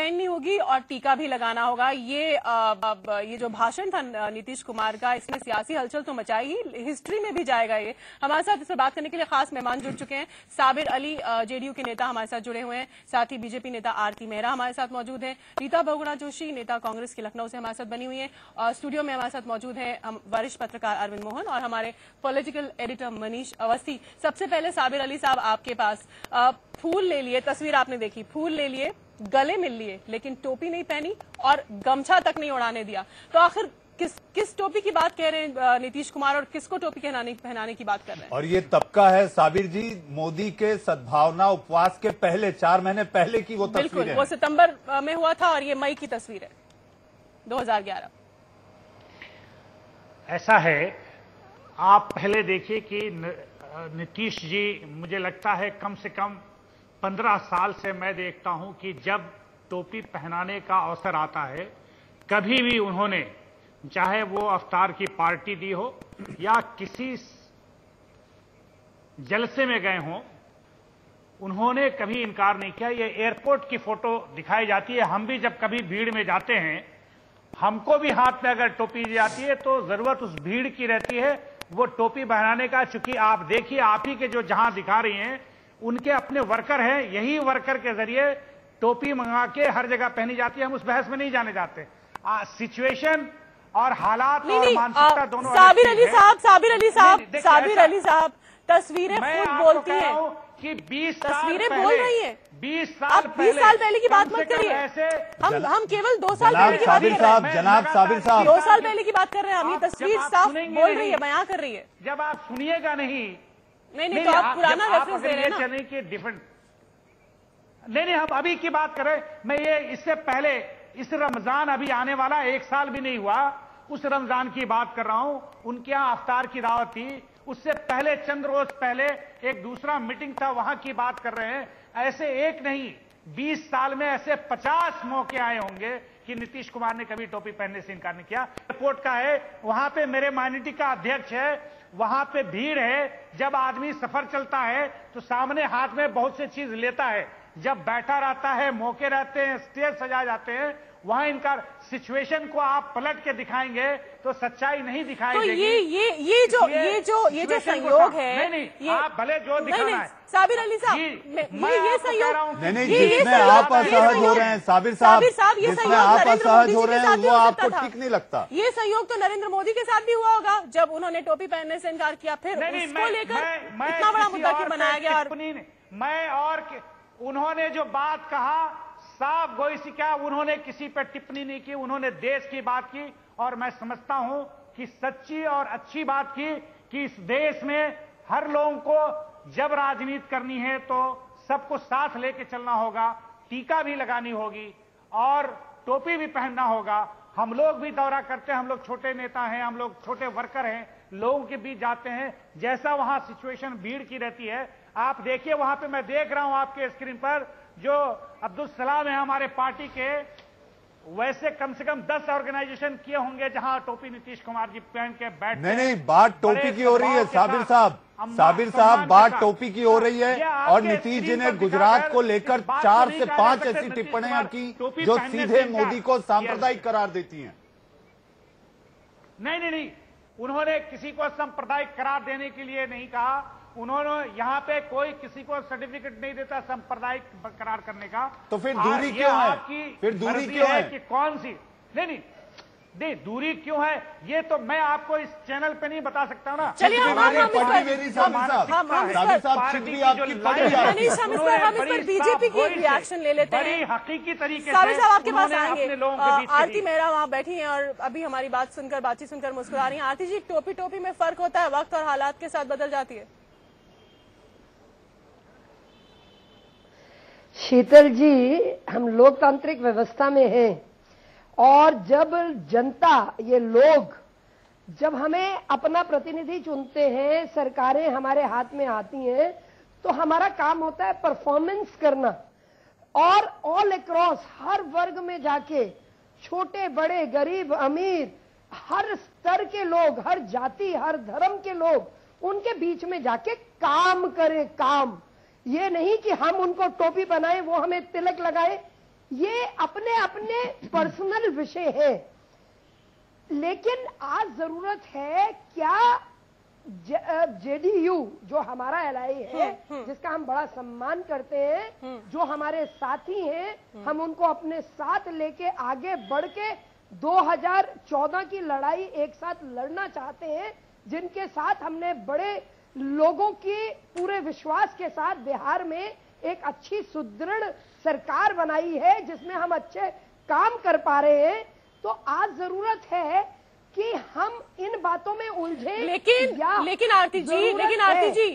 पहननी होगी और टीका भी लगाना होगा। ये आ, ये जो भाषण था नीतीश कुमार का इसने सियासी हलचल तो मचाई ही हिस्ट्री में भी जाएगा ये। हमारे साथ इस पर बात करने के लिए खास मेहमान जुड़ चुके हैं। साबिर अली जेडीयू के नेता हमारे साथ जुड़े हुए हैं। साथ ही बीजेपी नेता आरती मेहरा हमारे साथ मौजूद है। रीता बहुगुणा जोशी नेता कांग्रेस की लखनऊ से हमारे साथ बनी हुई है। और स्टूडियो में हमारे साथ मौजूद है वरिष्ठ पत्रकार अरविंद मोहन और हमारे पॉलिटिकल एडिटर मनीष अवस्थी। सबसे पहले साबिर अली साहब आपके पास। फूल ले लिए तस्वीर आपने देखी फूल ले लिए। गले मिल लिए लेकिन टोपी नहीं पहनी और गमछा तक नहीं उड़ाने दिया। तो आखिर किस किस टोपी की बात कह रहे हैं नीतीश कुमार और किसको टोपी पहनाने पहनाने की बात कर रहे हैं? और ये तबका है साबिर जी मोदी के सद्भावना उपवास के पहले चार महीने पहले की वो तस्वीर वो सितंबर में हुआ था और ये मई की तस्वीर है 2011 ऐसा है आप पहले देखिए कि नीतीश जी मुझे लगता है कम से कम पंद्रह साल से मैं देखता हूँ कि जब टोपी पहनाने का अवसर आता है, कभी भी उन्होंने, चाहे वो अवतार की पार्टी दी हो या किसी जलसे में गए हों, उन्होंने कभी इनकार नहीं किया। ये एयरपोर्ट की फ़ोटो दिखाई जाती है। हम भी जब कभी भीड़ में जाते हैं, हमको भी हाथ में अगर टोपी दी जाती है तो ज़रूरत उस भीड़ की रहती है। वो टोपी पहनाने का, चूँकि आप देखिए, आप ही के जो जहाँ दिखा रही हैं उनके अपने वर्कर हैं यही वर्कर के ज़रिए टोपी मंगा के हर जगह पहनी जाती है हम उस बहस में नहीं जाने जाते। सिचुएशन और हालात नहीं, और मानसिकता दोनों साबिर अली साहब साबिर अली साहब साबिर अली साहब तस्वीरें खुद बोलती हैं। कि 20 तस्वीरें बोल रही है। 20 साल बीस साल पहले की बात मत करिए। हम हम केवल दो साल पहले की बात कर रहे हैं। जनाब साबिर साहब। दो साल पहले की बात कर रहे हैं हम ये तस्वीर साफ़ बोल रही है बयां कर रही है। जब आप सुनिएगा नहीं नहीं नहीं तो आप पुराना रेफरेंस दे रहे हैं ना। कि डिफरेंट नहीं नहीं हम अभी की बात करें। मैं ये इससे पहले इस रमज़ान अभी आने वाला एक साल भी नहीं हुआ। उस रमज़ान की बात कर रहा हूँ। उनके यहाँ अफ्तार की दावत थी। उससे पहले चंद रोज पहले एक दूसरा मीटिंग था वहाँ की बात कर रहे हैं। ऐसे एक नहीं 20 साल में ऐसे 50 मौके आए होंगे कि नीतीश कुमार ने कभी टोपी पहनने से इनकार नहीं किया। कोर्ट का है, वहाँ पे मेरे माइनिटी का अध्यक्ष है, वहाँ पे भीड़ है। जब आदमी सफ़र चलता है तो सामने हाथ में बहुत से चीज़ लेता है। जब बैठा रहता है मौके रहते हैं स्टेज सजा जाते हैं वहाँ इनका सिचुएशन को आप पलट के दिखाएँगे तो सच्चाई नहीं दिखाई तो ये ये ये जो ये जो ये जो संयोग है नहीं नहीं ये, आप भले जो दिखाना है। साबिर अली साहब ये ये संयोग नहीं नहीं जिसमें आप असहज हो रहे हैं साबिर साहब साहब ये आप असहज हो रहे हैं वो आपको ठीक नहीं लगता। ये संयोग तो नरेंद्र मोदी के साथ भी हुआ होगा जब उन्होंने टोपी पहनने से इनकार किया फिर उसको लेकर इतना बड़ा मुद्दा क्यों बनाया गया? मैं और उन्होंने जो बात कहा, साफ़ गोई सी क्या, उन्होंने किसी पर टिप्पणी नहीं की, उन्होंने देश की बात की, और मैं समझता हूँ कि सच्ची और अच्छी बात की कि इस देश में हर लोगों को जब राजनीति करनी है तो सबको साथ लेके चलना होगा, टीका भी लगानी होगी, और टोपी भी पहनना होगा। हम लोग भी दौरा करते हैं, हम लोग छोटे नेता हैं, हम लोग छोटे वर्कर हैं लोगों के बीच जाते हैं जैसा वहाँ सिचुएशन भीड़ की रहती है। आप देखिए वहाँ पे मैं देख रहा हूँ आपके स्क्रीन पर जो अब्दुल सलाम है हमारे पार्टी के वैसे कम से कम दस ऑर्गेनाइजेशन किए होंगे जहाँ टोपी नीतीश कुमार जी पहन के बैठ नहीं नहीं बात टोपी की हो रही है साबिर साहब। साबिर साहब बात टोपी की हो रही है और नीतीश जी ने गुजरात को लेकर चार से पाँच ऐसी टिप्पणियाँ की जो सीधे मोदी को सांप्रदायिक करार देती हैं। नहीं नहीं नहीं। उन्होंने किसी को सांप्रदायिक करार देने के लिए नहीं कहा। उन्होंने यहाँ पे कोई किसी को सर्टिफिकेट नहीं देता सांप्रदायिक करार करने का। तो फिर दूरी क्यों है? फिर दूरी क्यों है? कि कौन सी? नहीं नहीं नहीं दूरी क्यों है? ये तो मैं आपको इस चैनल पे नहीं बता सकता ना। चलिए हम हम बीजेपी की रिएक्शन ले लेते हैं। हकीकी तरीके से साहब आपके पास आएँगे। आरती मेहरा वहाँ बैठी हैं और अभी हमारी बात सुनकर बातचीत सुनकर मुस्कुरा रही हैं। आरती जी टोपी टोपी में फ़र्क होता है वक्त और हालात के साथ बदल जाती है। शीतल जी हम लोकतांत्रिक व्यवस्था में हैं। और जब जनता, ये लोग, जब हमें अपना प्रतिनिधि चुनते हैं, सरकारें हमारे हाथ में आती हैं तो हमारा काम होता है परफॉर्मेंस करना। और ऑल अक्रॉस हर वर्ग में जाके, छोटे, बड़े, गरीब, अमीर, हर स्तर के लोग, हर जाति, हर धर्म के लोग, उनके बीच में जाके काम करें, काम। ये नहीं कि हम उनको टोपी बनाए, वो हमें तिलक लगाए ये अपने अपने पर्सनल विषय है। लेकिन आज ज़रूरत है क्या जेडीयू जो हमारा एलआई है जिसका हम बड़ा सम्मान करते हैं जो हमारे साथी हैं हम उनको अपने साथ लेके आगे बढ़ के 2014 की लड़ाई एक साथ लड़ना चाहते हैं जिनके साथ हमने बड़े लोगों की पूरे विश्वास के साथ बिहार में एक अच्छी सुदृढ़ सरकार बनाई है जिसमें हम अच्छे काम कर पा रहे हैं तो आज ज़रूरत है कि हम इन बातों में उलझे लेकिन लेकिन आरती जी लेकिन आरती जी